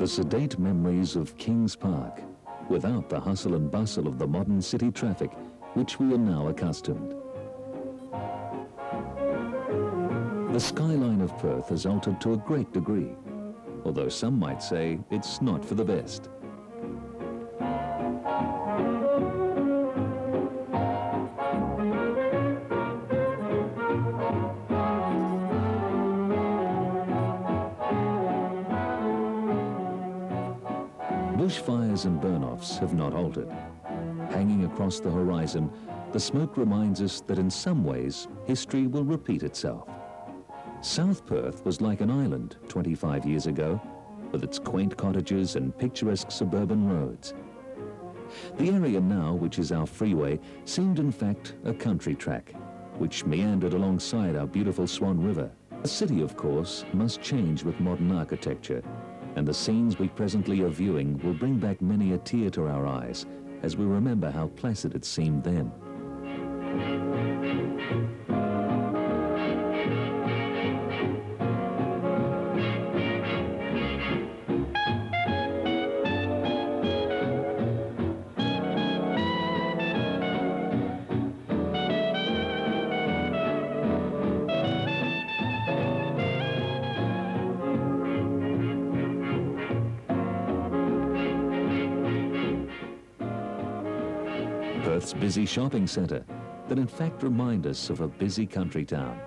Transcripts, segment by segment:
The sedate memories of King's Park, without the hustle and bustle of the modern city traffic, which we are now accustomed. The skyline of Perth has altered to a great degree, although some might say it's not for the best. Bushfires and burn-offs have not altered. Hanging across the horizon, the smoke reminds us that in some ways, history will repeat itself. South Perth was like an island 25 years ago, with its quaint cottages and picturesque suburban roads. The area now, which is our freeway, seemed in fact a country track, which meandered alongside our beautiful Swan River. A city, of course, must change with modern architecture, and the scenes we presently are viewing will bring back many a tear to our eyes as we remember how placid it seemed then. Perth's busy shopping centre that in fact remind us of a busy country town.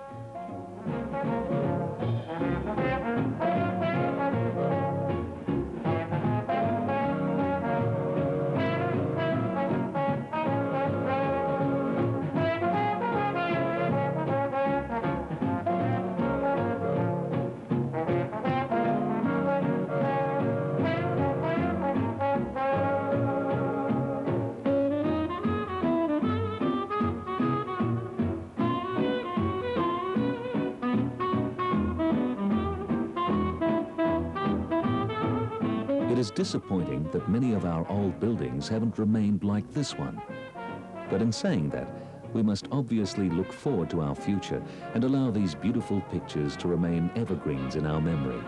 It is disappointing that many of our old buildings haven't remained like this one. But in saying that, we must obviously look forward to our future and allow these beautiful pictures to remain evergreens in our memory.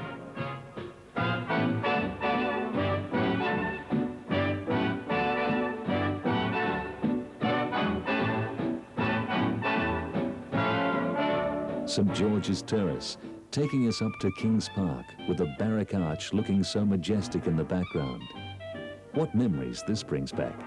St George's Terrace, taking us up to King's Park with the barrack arch looking so majestic in the background. What memories this brings back.